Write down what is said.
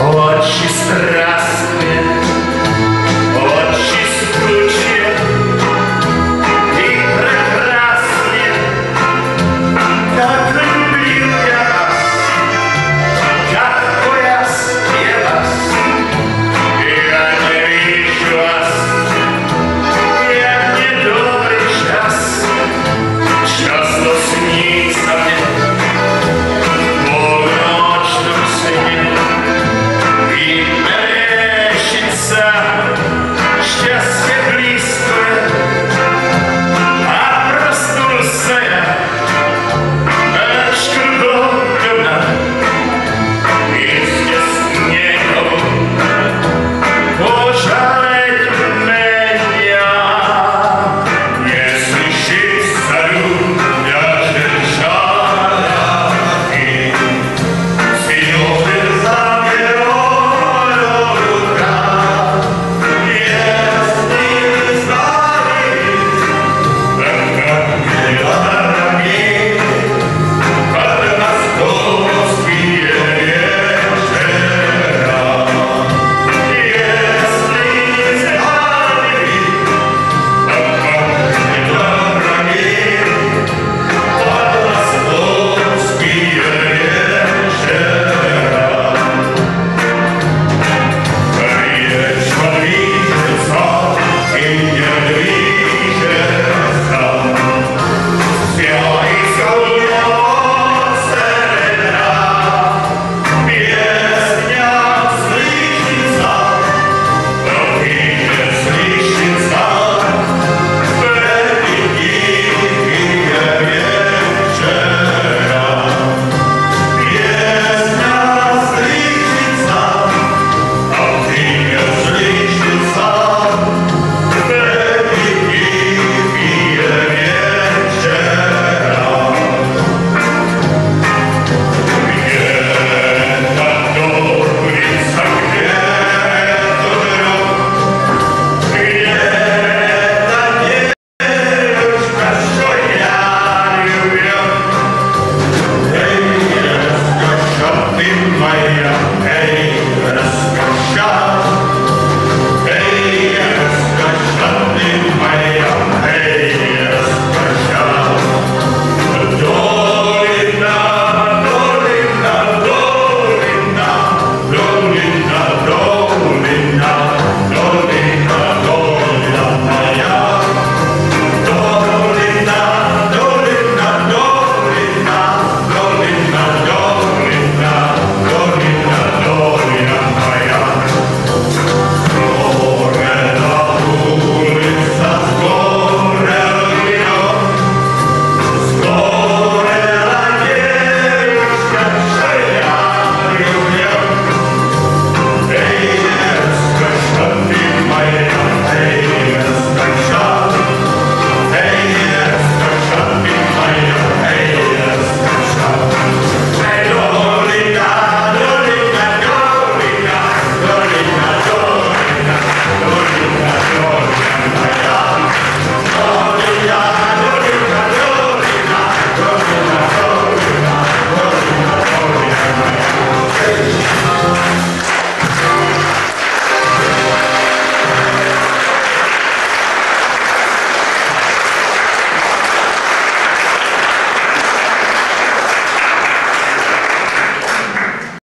очи черные.